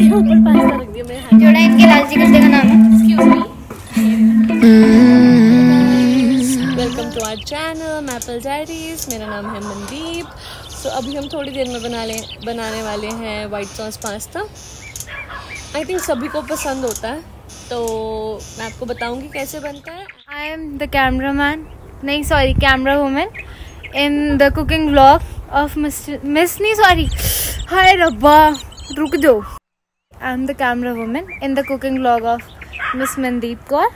Welcome to channel Maple Diaries मेरा नाम है मनदीप। सो so, अभी हम थोड़ी देर में बना ले बनाने वाले हैं white sauce pasta I think सभी को पसंद होता है। तो मैं आपको बताऊँगी कैसे बनता है। I am the camera man नहीं sorry camera women in the cooking blog of miss नहीं सॉरी हाय रब्बा रुक जाओ। I am the camera women in the cooking blog of miss Mandeep Kaur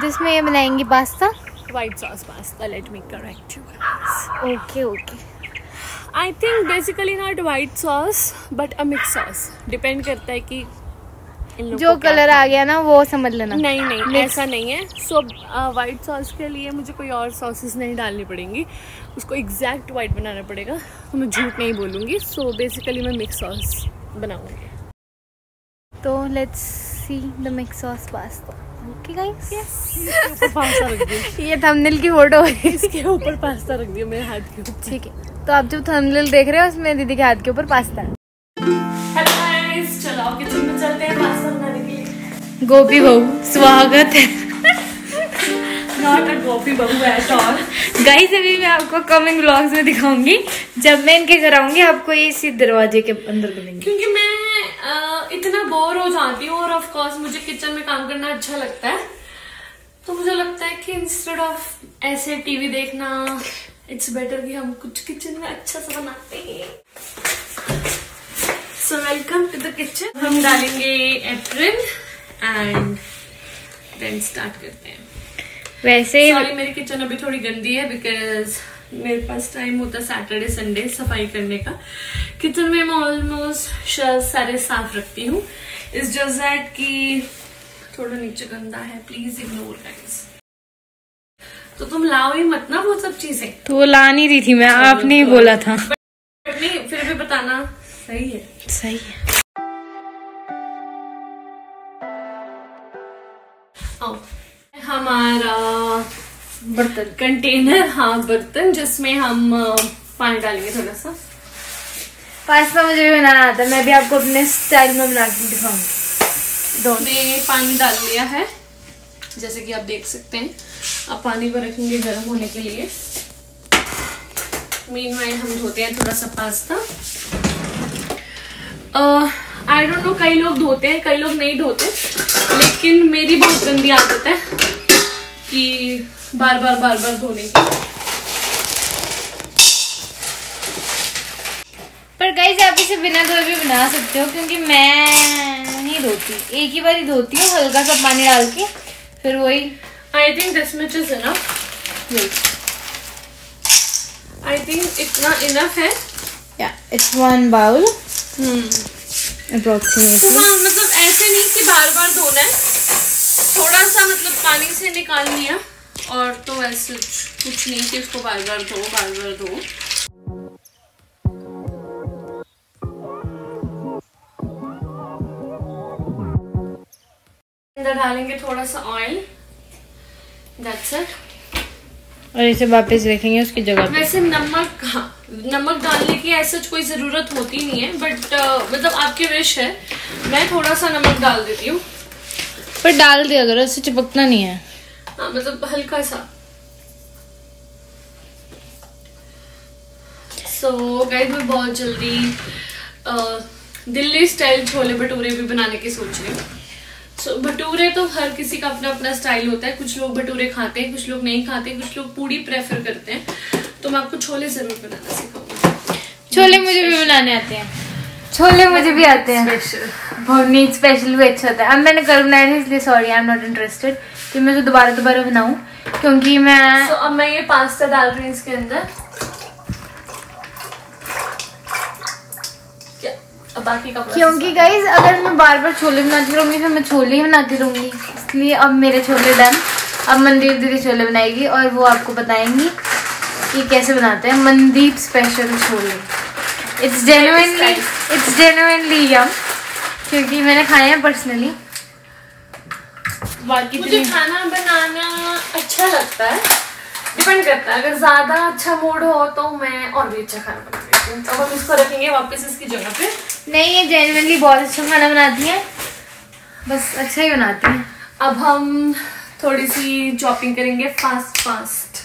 जिसमें ये बनाएँगी pasta white sauce pasta let me correct you okay okay I think basically not white sauce but a mix sauce depend करता है कि जो colour आ गया ना वो समझ लेना। नहीं नहीं Mix. ऐसा नहीं है। सो वाइट सॉस के लिए मुझे कोई और सॉसेस नहीं डालनी पड़ेंगी। उसको एग्जैक्ट वाइट बनाना पड़ेगा। तो मैं झूठ नहीं बोलूँगी। सो बेसिकली मैं मिक्स सॉस बनाऊँगी। तो let's see the mix sauce pasta okay guys ऊपर पास्ता रख दिया। ये थंबनेल की फ़ोटो है। इसके ऊपर पास्ता रख दिया मेरे हाथ के ऊपर। ठीक है। तो आप जो थंबनेल देख रहे हो उसमें दीदी के हाथ के ऊपर पास्ता है हेलो गाइस चलो किचन में चलते हैं पास्ता बनाने के लिए। गोपी बहू स्वागत है। नॉट अ गोपी बहू एट ऑल गाइस अभी मैं आपको कमिंग व्लॉग्स में दिखाऊँगी। जब मैं इनके घर आऊँगी आपको ये इसी दरवाजे के अंदर मिलेंगे। क्योंकि मैं इतना बोर हो जाती हूँ और ऑफ़ कोर्स मुझे किचन में काम करना अच्छा लगता है। तो मुझे लगता है कि इंस्टेड ऑफ़ ऐसे टीवी देखना इट्स बेटर कि हम कुछ किचन में अच्छा सा बनाते हैं। So welcome to the kitchen हम डालेंगे एप्रिल एंड देन स्टार्ट करते हैं। वैसे सॉरी मेरी किचन अभी थोड़ी गंदी है बिकॉज़ मेरे पास टाइम होता सैटरडे संडे सफ़ाई करने का। किचन में मैं ऑलमोस्ट शेल्फ सारे साफ़ रखती हूँ। इस जस्ट दैट कि थोड़ा नीचे गंदा है। प्लीज़ इग्नोर गाइस तो तुम लाओ ही मत ना वो सब चीज़ें। तो वो ला नहीं रही थी मैं आपने ही बोला था। नहीं फिर भी बताना। सही है। सही है। आओ। हमारा बर्तन। कंटेनर हाँ बर्तन जिसमें हम पानी डालेंगे थोड़ा सा। पास्ता मुझे भी बनाना आता है मैं भी आपको अपने स्टाइल में बना के दिखाऊँगी। हमने पानी डाल लिया है जैसे कि आप देख सकते हैं। अब पानी को रखेंगे गर्म होने के लिए। मीन हम धोते हैं थोड़ा सा पास्ता। आई डोंट नो कई लोग धोते हैं कई लोग नहीं धोते लेकिन मेरी बहुत गंदी आदत है कि बार बार बार बार धोने की। पर गाइस आप इसे बिना धोए भी बना सकते हो क्योंकि मैं नहीं धोती। एक ही बार ही धोती हूँ हल्का सा पानी डाल के फिर वही। I think this much is enough I think इतना इनफ है। या इट्स वन बाउल अप्रोक्सीमेटली हाँ मतलब ऐसे नहीं कि बार बार धोना है। थोड़ा सा मतलब पानी से निकाल लिया। और तो ऐसे कुछ नहीं कि उसको बार बार धो बार बार धो अंदर डालेंगे थोड़ा सा ऑयल दैट्स इट और इसे वापस रखेंगे उसकी जगह वैसे नमक हाँ नमक डालने की ऐसा कोई ज़रूरत होती नहीं है बट मतलब आपकी विश है। मैं थोड़ा सा नमक डाल देती हूँ। पर डाल दिया करो इससे चिपकना नहीं है। हाँ मतलब हल्का सा। सो so, गाइस मैं बहुत जल्दी दिल्ली स्टाइल छोले भटूरे भी बनाने की सोच रही हूँ। सो so, भटूरे तो हर किसी का अपना अपना स्टाइल होता है। कुछ लोग भटूरे खाते हैं कुछ लोग नहीं खाते कुछ लोग पूड़ी प्रेफर करते हैं। तो मैं आपको छोले ज़रूर बनाना सिखाऊँगी। छोले मुझे भी बनाने आते हैं। छोले मुझे भी आते हैं। स्पेशल मीट स्पेशल भी अच्छा होता है। अब मैंने कल बनाया इसलिए sorry I am not interested कि मैं तो दोबारा दोबारा बनाऊँ क्योंकि मैं तो अब मैं ये पास्ता डाल रही हूँ इसके अंदर। बाकी क्योंकि गाइज़ अगर मैं बार बार छोले बनाती रहूँगी फिर मैं छोले ही बनाती रहूँगी। इसलिए अब मेरे छोले डन अब मनदीप दीदी छोले बनाएगी और वो आपको बताएँगी कि कैसे बनाते हैं Mandeep special chole. It's genuinely it's genuinely yum क्योंकि मैंने खाए हैं पर्सनली बाकी मुझे खाना बनाना अच्छा लगता है। डिपेंड करता है। अगर ज़्यादा अच्छा मूड हो तो मैं और भी अच्छा खाना बना लेती हूँ। अब हम इसको रखेंगे वापस इसकी जगह पे। नहीं ये जेनुअनली बहुत अच्छा खाना बनाती है। बस अच्छा ही बनाती है। अब हम थोड़ी सी चॉपिंग करेंगे फास्ट फास्ट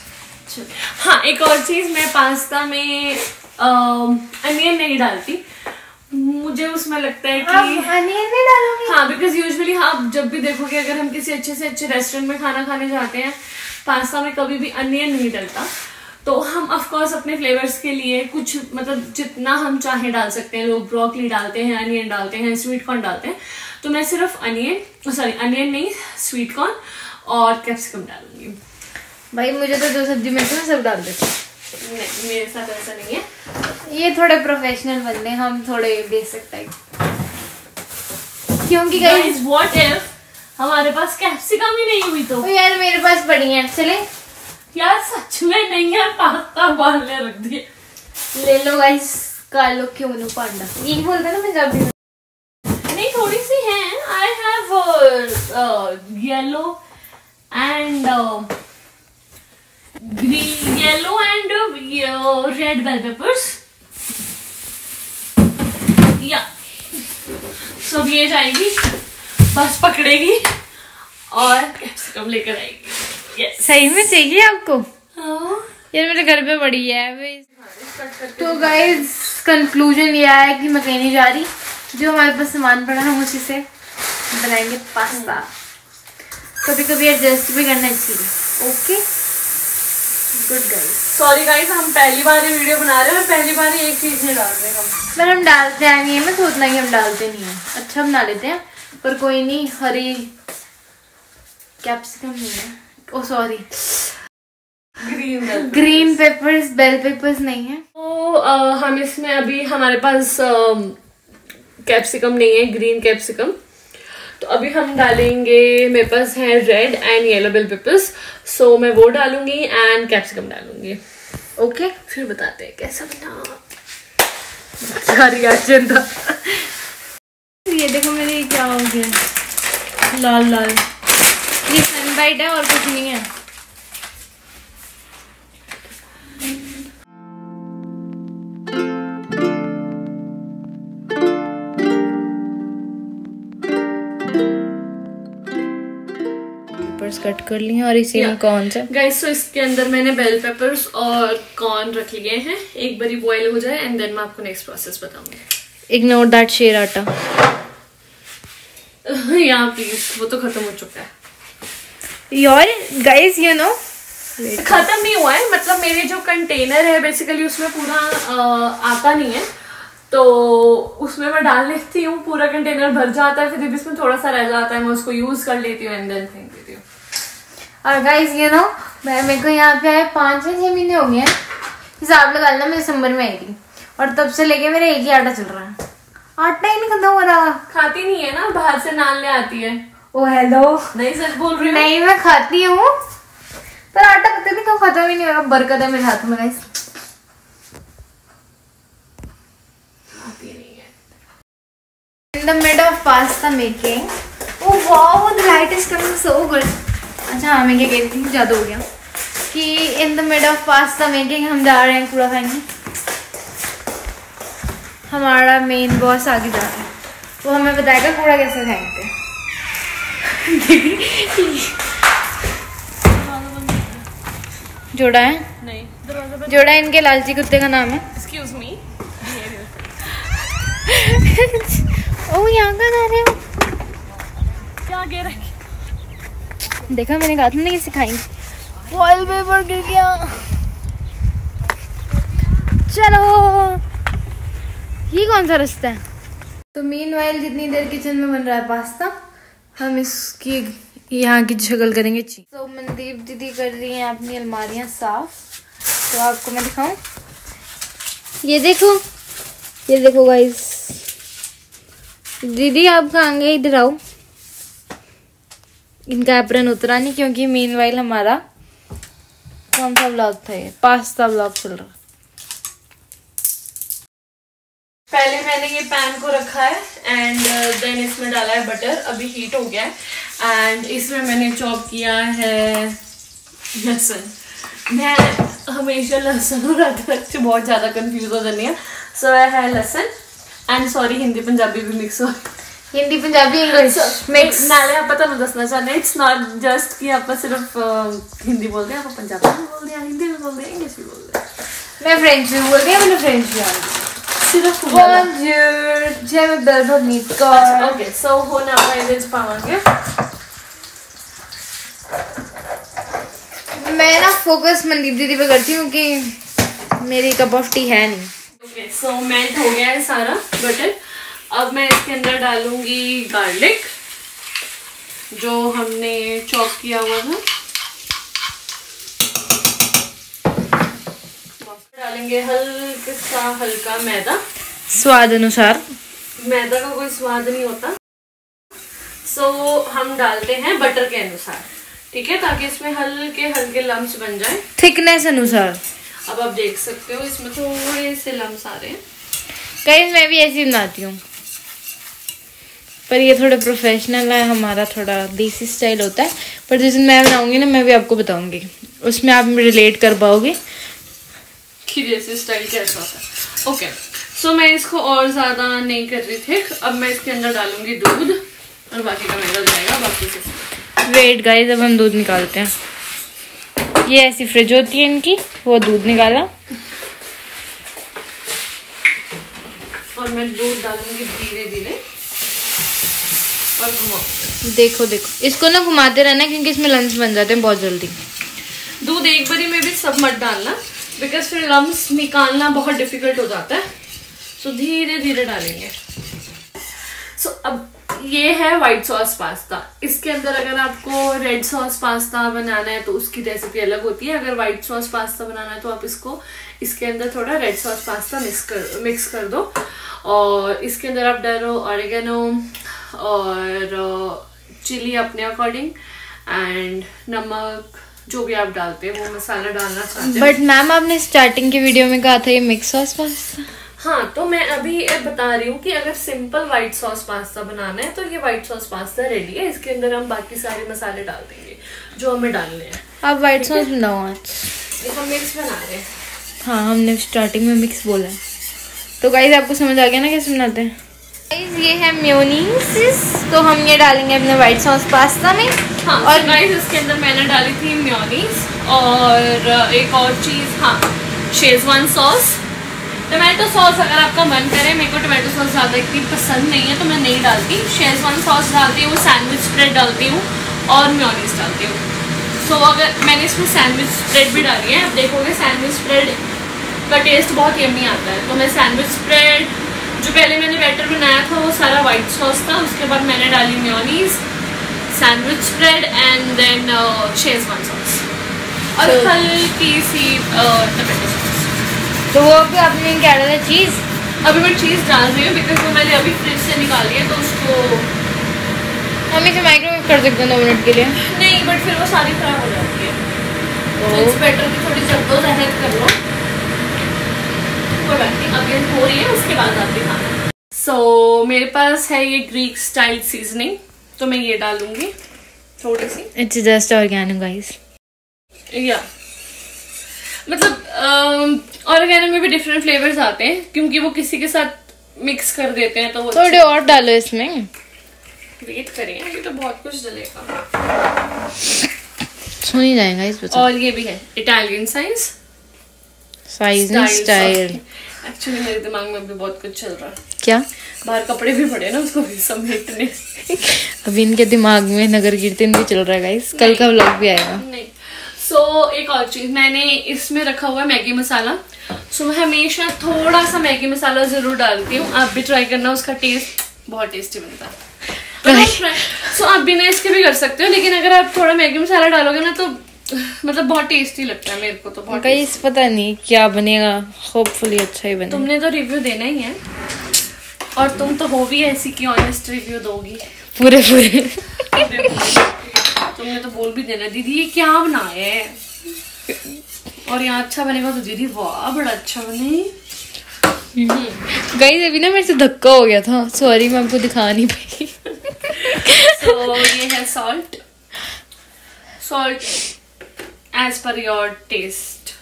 हाँ एक और चीज़ मैं पास्ता में अनियन नहीं डालती। मुझे उसमें लगता है कि अनियन नहीं डालोगे? हाँ बिकॉज़ यूजुअली आप जब भी देखोगे अगर हम किसी अच्छे से अच्छे रेस्टोरेंट में खाना खाने जाते हैं पास्ता में कभी भी अनियन नहीं डलता तो हम ऑफ़ कोर्स अपने फ्लेवर्स के लिए कुछ मतलब जितना हम चाहे डाल सकते हैं लोग ब्रोकली डालते हैं अनियन डालते हैं स्वीट कॉर्न डालते हैं तो मैं सिर्फ़ अनियन सॉरी अनियन नहीं स्वीट कॉर्न और कैप्सिकम डालूँगी। भाई मुझे तो जो सब्ज़ी मिलती है मैं सब डाल देती हूँ। नहीं मेरे साथ ऐसा नहीं है। ये थोड़े प्रोफेशनल बंदे हम थोड़े बेसिक टाइप क्योंकि गाइस व्हाट इफ़ हमारे पास कैप्सिकम ही नहीं हुई तो? यार मेरे पास पड़ी है। चले। यार सच में नहीं है पास्ता उबालने रख दिए। ले लो गाइस कालो क्यों नो पांडा। यही बोलते हैं ना पंजाबी में नहीं थोड़ी सी है। I have yellow and green yellow and red bell peppers या सब ये जाएगी बस पकड़ेगी और कैप्सिकम लेकर आएगी। यस सही में चाहिए आपको? यार मेरे घर पे पड़ी है तो गाइस कंक्लूजन ये आया कि मैं कहीं नहीं जा रही जो हमारे पास सामान पड़ा है हम उसी से बनाएँगे पास्ता। कभी कभी एडजस्ट भी करना चाहिए okay good guys sorry guys हम पहली बार ये वीडियो बना रहे हैं और पहली बार एक चीज़ नहीं डाल रहे हम पर हम डालते हैं नहीं है मैं सोचना कि हम डालते नहीं है। अच्छा बना लेते हैं पर कोई नहीं हरी कैप्सिकम नहीं है। ओ sorry green green peppers bell peppers नहीं है। तो हम इसमें अभी हमारे पास कैप्सिकम नहीं है ग्रीन कैप्सिकम तो अभी हम डालेंगे, मेरे पास है red and yellow bell peppers so मैं वो डालूँगी एंड कैप्सिकम डालूँगी। Okay okay? फिर बताते हैं कैसा बना। क्या ये देखो मेरे क्या हो गया। लाल लाल। ये सनबाइट है और कुछ नहीं है। कट कर लिए और इसी में. कौन सा? गाइस तो इसके अंदर मैंने बेल पेपर्स और कॉर्न रख लिए हैं। एक बारी बॉईल हो जाए एंड देन मैं आपको नेक्स्ट प्रोसेस बताऊँगी। इग्नोर दैट शेर आटा। यहाँ प्लीज़ वो तो खत्म हो चुका है। योर गाइस यू नो खत्म नहीं हुआ है मतलब मेरे जो कंटेनर है बेसिकली उसमें पूरा आता नहीं है। तो उसमें मैं डाल लेती हूँ पूरा कंटेनर भर जाता है फिर जब इसमें थोड़ा सा रह जाता है मैं उसको यूज़ कर लेती हूँ एंड देन फेंक देती हूँ और गाइस यू नो मैं मेरे को यहाँ पे आए पाँच या छह महीने हो गए हैं। हिसाब लगा लेना मैं दिसंबर में आई थी और तब से लेके मेरा एक ही आटा चल रहा है। आटा ही नहीं खत्म हो रहा। खाती नहीं है ना बाहर से ले आती है। ओ हेलो नहीं सच बोल रही नहीं मैं खाती हूँ। पर आटा पता नहीं क्यों खत्म ही नहीं हो रहा बरकत है मेरे हाथ में guys in the mid of pasta making oh wow the light is coming so good अच्छा हाँ मैं क्या कह रही थी ज़्यादा हो गया। कि in the mid of pasta making हम जा रहे हैं कूड़ा खाने हमारा मेन बॉस आगे जा रहा है। वो हमें बताएगा कूड़ा कैसे फेंकते हैं जोड़ा है? नहीं दरवाज़ा जोड़ा इनके लालची कुत्ते का नाम है। एक्सक्यूज मी ओ यहाँ का जा रहे हो? क्या गिर रही देखा मैंने कहा था ना कि सिखाएँगे? वॉल पेपर गिर गया। चलो। ये कौन सा रास्ता है? तो मीन जितनी देर किचन में बन रहा है पास्ता हम इसकी यहाँ की शक्ल करेंगे ची तो मनदीप दीदी कर रही हैं अपनी अलमारियाँ साफ़। तो आपको मैं दिखाऊँ? ये देखो ये देखो गाइस दीदी आप कहाँ गए? इधर आओ। इनका एप्रन उतरा नहीं क्योंकि मेन वाइल हमारा कौन सा ब्लॉग था ये? पास्ता ब्लॉग चल रहा। पहले मैंने ये पैन को रखा है एंड देन uh, इसमें डाला है बटर अभी हीट हो गया है। एंड इसमें मैंने चॉप किया है लहसुन। मैं हमेशा लहसुन और अदरक से बहुत ज़्यादा कंफ्यूज हो जाती है। सो है लहसुन। एंड सॉरी हिंदी पंजाबी भी मिक्स हो। हिंदी पंजाबी इंग्लिश मिक्स नाले आप पता मैं दसना चाहते इट्स नॉट जस्ट कि आप सिर्फ़ हिंदी बोलते हैं आप पंजाबी भी बोलते हैं हिंदी भी बोलते हैं इंग्लिश भी बोलते हैं मैं फ्रेंच भी बोलती हूँ मैंने फ्रेंच भी आती सिर्फ़ ओके अच्छा, सो मैं ना फोकस मनदीप दीदी पे करती हूँ कि मेरी कप ऑफ़ टी है नहीं। ओके सो मेल्ट हो गया है सारा बटर अब मैं इसके अंदर डालूँगी गार्लिक जो हमने चॉप किया हुआ था। डालेंगे हल्का सा हल्का मैदा। स्वाद अनुसार। मैदा का कोई स्वाद नहीं होता। सो so, हम डालते हैं बटर के अनुसार ठीक है? ताकि इसमें हल्के हल्के लम्स बन जाए। थिकनेस अनुसार। अब आप देख सकते हो इसमें थोड़े से लम्स आ रहे हैं। कहीं मैं भी ऐसी बनाती हूँ। पर ये थोड़ा प्रोफेशनल है हमारा थोड़ा देसी स्टाइल होता है। पर जिस दिन मैं बनाऊँगी ना मैं भी आपको बताऊँगी। उसमें आप रिलेट कर पाओगे। कि जैसे स्टाइल कैसा होता है ओके सो मैं इसको और ज़्यादा नहीं कर रही थी। अब मैं इसके अंदर डालूँगी दूध और बाकी का मैदा जाएगा बाकी से वेट गाइस अब हम दूध निकालते हैं। ये ऐसी फ्रिज होती है इनकी वो दूध निकाला। और मैं दूध डालूँगी धीरे धीरे देखो देखो। इसको ना घुमाते रहना क्योंकि इसमें लंच बन जाते हैं बहुत जल्दी। दूध एक बारी में भी सब मत डालना बिकॉज़ फिर लम्स निकालना बहुत डिफ़िकल्ट हो जाता है। सो धीरे धीरे डालेंगे। सो अब ये है व्हाइट सॉस पास्ता इसके अंदर अगर आपको रेड सॉस पास्ता बनाना है तो उसकी रेसिपी अलग होती है। अगर व्हाइट सॉस पास्ता बनाना है तो आप इसको इसके अंदर थोड़ा रेड सॉस पास्ता मिक्स कर मिक्स कर दो। और इसके अंदर आप डालो ऑरिगेनो और चिली अपने अकॉर्डिंग एंड नमक जो भी आप डालते हैं वो मसाला डालना चाहते हैं। बट मैम आपने स्टार्टिंग की वीडियो में कहा था ये मिक्स सॉस पास्ता हाँ तो मैं अभी बता रही हूँ कि अगर सिंपल व्हाइट सॉस पास्ता बनाना है तो ये व्हाइट सॉस पास्ता रेडी है। इसके अंदर हम बाकी सारे मसाले डाल देंगे जो हमें डालने हैं। आप व्हाइट सॉस बनाओ आज हम मिक्स बना रहे हैं। हाँ हमने स्टार्टिंग में मिक्स बोला है। तो गाइज़ आपको समझ आ गया ना कैसे बनाते हैं? गाइज़ ये है म्योनीस तो हम ये डालेंगे अपने व्हाइट सॉस पास्ता में। हाँ और गाइज़ इसके अंदर मैंने डाली थी म्योनीस और एक और चीज़ हाँ शेजवान सॉस टमाटो सॉस अगर आपका मन करे मेरे को टमाटो सॉस ज़्यादा इतनी पसंद नहीं है तो मैं नहीं डालती। शेजवान सॉस डालती हूँ सैंडविच स्प्रेड डालती हूँ और म्योनीस डालती हूँ। सो अगर मैंने इसमें सैंडविच स्प्रेड भी डाली है। आप देखोगे सैंडविच स्प्रेड का टेस्ट बहुत यमी आता है। तो मैं सैंडविच स्प्रेड जो पहले मैंने बैटर बनाया था वो सारा वाइट सॉस था। उसके बाद मैंने डाली mayonnaise sandwich spread and then schezwan sauce और So- हल्की सी टमाटो सॉस तो वो भी आपने क्या डाला चीज़ अभी मैं चीज़ डाल रही हूँ बिकॉज़ वो मैंने अभी फ्रिज से निकाली है तो उसको हम इसे माइक्रोवेव कर सकते हैं दो मिनट के लिए। नहीं बट फिर वो सारी खराब हो जाती है। तो इट्स बेटर कि थोड़ी जद्दोजहद कर लो। कोई बात नहीं अभी हो रही है उसके बाद आप दिखाना सो मेरे पास है ये ग्रीक स्टाइल सीजनिंग तो मैं ये डालूँगी थोड़ी सी। इट्स जस्ट ऑर्गेनिक गाइस या मतलब ऑर्गेनो में भी डिफरेंट फ्लेवर्स आते हैं क्योंकि वो किसी के साथ मिक्स कर देते हैं तो वो थोड़े और डालो इसमें। वेट करें अभी तो बहुत कुछ डलेगा। सुन ही जाएगा इस और ये भी है इटालियन साइज़ साइज़ नहीं स्टाइल एक्चुअली मेरे दिमाग में भी बहुत कुछ चल रहा है। क्या? बाहर कपड़े भी पड़े ना उसको भी समेटने। अभी इनके दिमाग में नगर कीर्तन भी चल रहा है गाइस कल का व्लॉग भी आएगा। नहीं। सो एक और चीज़ मैंने इसमें रखा हुआ है मैगी मसाला। सो so, मैं हमेशा थोड़ा सा मैगी मसाला ज़रूर डालती हूँ। आप भी ट्राई करना उसका टेस्ट बहुत टेस्टी बनता है। सो आप बिना इसके भी कर सकते हो लेकिन अगर आप थोड़ा मैगी मसाला डालोगे ना तो मतलब बहुत टेस्टी लगता है मेरे को तो बहुत गाइस पता नहीं क्या बनेगा। होपफुली अच्छा ही बने तुमने तो रिव्यू देना ही है। और तुम तो हो भी ऐसी कि ऑनेस्ट रिव्यू दोगी। पूरे पूरे। तुमने तो बोल भी देना दीदी ये क्या बनाया है? और यहाँ अच्छा बनेगा तो दीदी वाह बड़ा अच्छा बने। गई अभी ना मेरे से धक्का हो गया था। सॉरी मैं आपको दिखा नहीं पाई। तो ये है salt salt as per your taste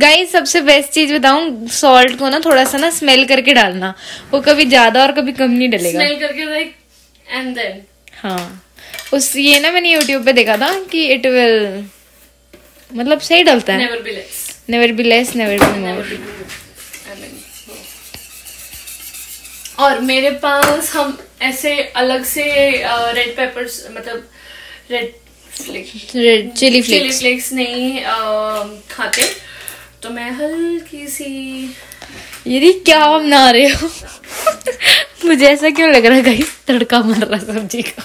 guys सबसे बेस्ट चीज़ बताऊँ सॉल्ट को ना थोड़ा सा ना स्मेल करके डालना। वो कभी ज़्यादा और कभी कम नहीं डलेगा। स्मेल करके लाइक एंड देन हाँ। उस ये ना मैंने यूट्यूब पे देखा था कि इट विल मतलब सही डलता है। Never be less never be less never be more और मेरे पास हम ऐसे अलग से रेड पेपर्स मतलब red chilli chilli flakes flakes नहीं अ, खाते। तो मैं हल्की सी ये क्या बना रहे हो मुझे ऐसा क्यों लग रहा है तड़का मार रहा सब्ज़ी का?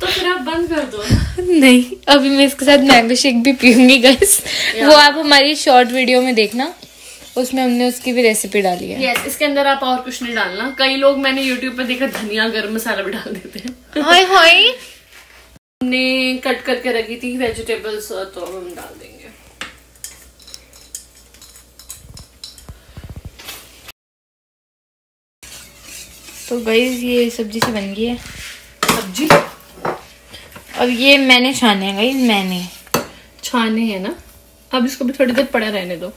तो फिर आप बंद कर दो नहीं अभी मैं इसके साथ मैंगो शेक भी पीऊँगी गाइस वो आप हमारी शॉर्ट वीडियो में देखना उसमें हमने उसकी भी रेसिपी डाली है। यस इसके अंदर आप और कुछ नहीं डालना। कई लोग मैंने यूट्यूब पर देखा धनिया गर्म मसाला भी डाल देते हैं। हाय हाय। हमने कट करके रखी थी वेजिटेबल्स तो अब हम डाल देंगे। तो गाइस ये सब्ज़ी से बन गई है। सब्ज़ी? अब ये मैंने छाने हैं गाइस मैंने। छाने हैं ना? अब इसको भी थोड़ी देर पड़ा रहने दो।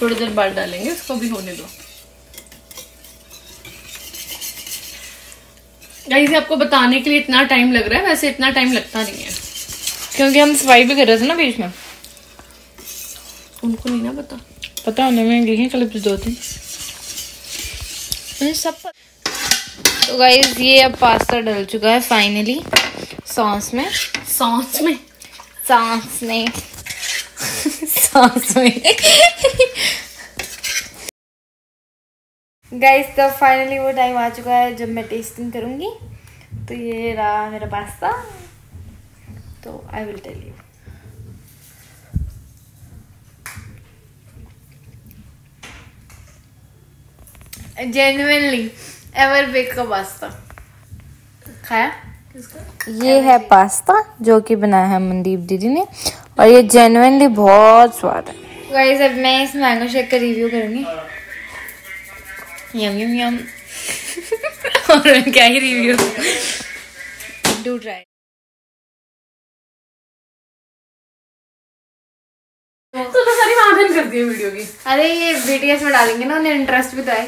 थोड़ी देर बाद डालेंगे इसको भी होने दो। गाइस आपको बताने के लिए इतना टाइम लग रहा है वैसे इतना टाइम लगता नहीं है। क्योंकि हम सफ़ाई भी कर रहे थे ना बीच में। उनको नहीं ना पता। पता होने में लिखे क्लिप्स दो तीन। मुझे सब पता तो गाइस ये अब पास्ता डल चुका है फाइनली सॉस में। सॉस में? सॉस में। सॉस में। गाइस तो फाइनली वो टाइम आ चुका है जब मैं टेस्टिंग करूँगी। तो ये रहा मेरा पास्ता तो I will tell you genuinely ever bake का पास्ता खाया? ये है पास्ता जो कि बनाया है मनदीप दीदी ने। और ये जेनुइनली बहुत स्वाद है। गाइस अब मैं इस मैंगो शेक का रिव्यू करूँगी। यम यम यम और क्या ही रिव्यू डू ट्राई तो तो सारी माधन कर दी वीडियो की। अरे ये बीटीएस में डालेंगे ना उन्हें इंटरेस्ट भी तो है।